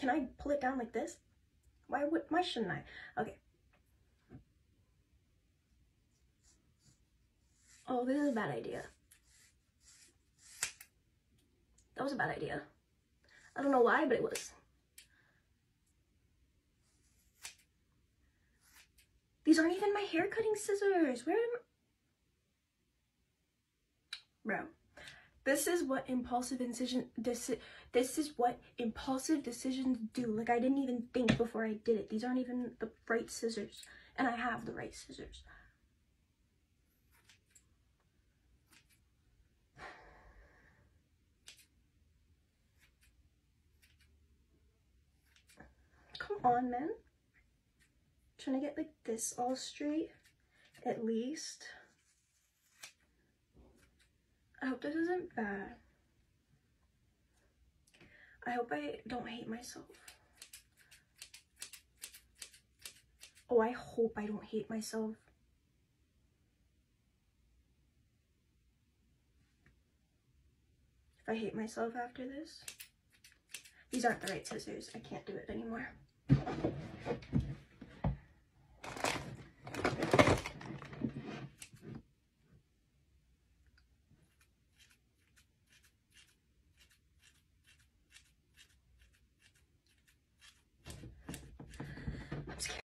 Can I pull it down like this? Why would, why shouldn't I? Okay. Oh, this is a bad idea. That was a bad idea. I don't know why, but it was. These aren't even my hair cutting scissors. Where am Bro. This is what impulsive incision this this is what impulsive decisions do. Like I didn't even think before I did it. These aren't even the right scissors. And I have the right scissors. Come on, man. trying to get like this all straight, at least. I hope this isn't bad. I hope I don't hate myself. Oh, I hope I don't hate myself. If I hate myself after this, these aren't the right scissors. I can't do it anymore.